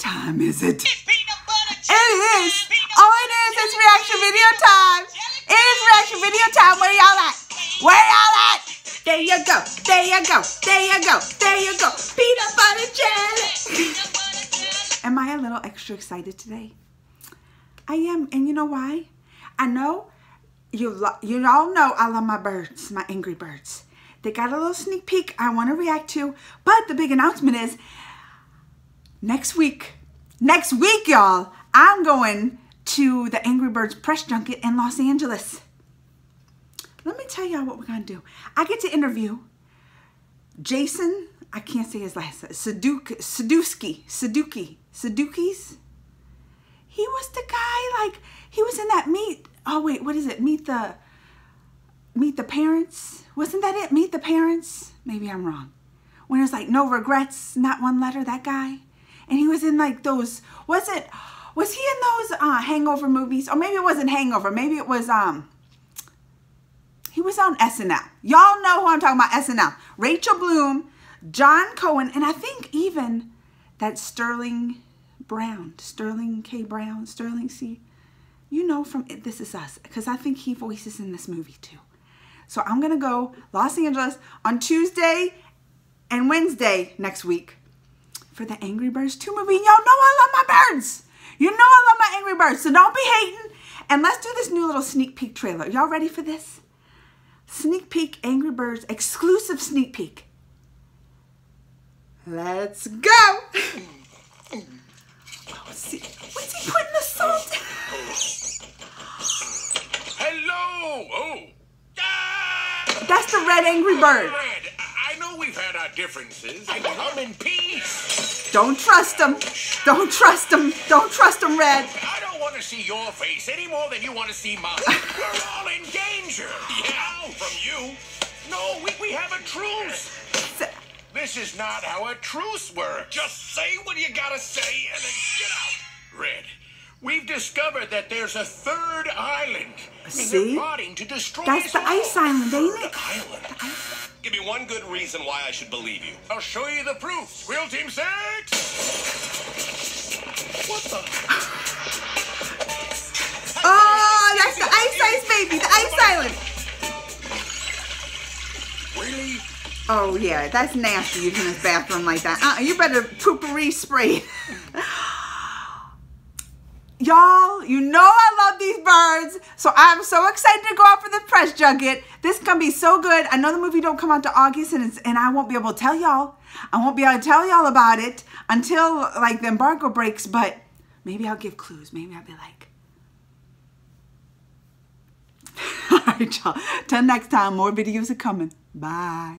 time is it? It is. peanut butter It is. Oh, it is. It's reaction video time. It is reaction video time. Where y'all at? Where y'all at? There you go. There you go. There you go. There you go. Peanut butter jelly. Am I a little extra excited today? I am. And you know why? I know you, you all know I love my birds, my angry birds. They got a little sneak peek I want to react to. But the big announcement is next week, next week, y'all, I'm going to the Angry Birds press junket in Los Angeles. Let me tell y'all what we're to do. I get to interview Jason, I can't say his last name, Saduk, Saduski, Saduki, Sadukis. He was the guy, like, he was in that Meet, oh wait, what is it? Meet the, Meet the Parents? Wasn't that it? Meet the Parents? Maybe I'm wrong. When it was like, no regrets, not one letter, that guy. And he was in like those, was it, was he in those uh, Hangover movies? Or maybe it wasn't Hangover. Maybe it was, um, he was on SNL. Y'all know who I'm talking about, SNL. Rachel Bloom, John Cohen, and I think even that Sterling Brown, Sterling K. Brown, Sterling C. You know from it, This Is Us, because I think he voices in this movie too. So I'm to go Los Angeles on Tuesday and Wednesday next week for the Angry Birds 2 movie. Y'all know I love my birds. You know I love my Angry Birds, so don't be hating. And let's do this new little sneak peek trailer. Y'all ready for this? Sneak peek Angry Birds exclusive sneak peek. Let's go. What's he, what's he putting the salt? Hello. Oh. Ah! That's the red Angry Bird. Red, differences. I come in peace. Don't trust him. Don't trust him. Don't trust him, Red. I don't want to see your face any more than you want to see mine. We're all in danger. Yeah, from you. No, we, we have a truce. This is not how a truce works. Just say what you gotta say and then get out. Red, we've discovered that there's a third island. See? And they're plotting to destroy That's the ice island, ain't it? Island. Give me one good reason why I should believe you. I'll show you the proof. Squeal Team 6! What the? Oh, that's the Ice Ice Baby, the Ice Island. Really? Oh, yeah, that's nasty using this bathroom like that. Uh, you better poopery spray. Y'all, you know I love birds, so I'm so excited to go out for the press junket. This is gonna be so good. I know the movie don't come out to August, and, and I won't be able to tell y'all. I won't be able to tell y'all about it until like the embargo breaks, but maybe I'll give clues. Maybe I'll be like, all right, y'all. Till next time, more videos are coming. Bye.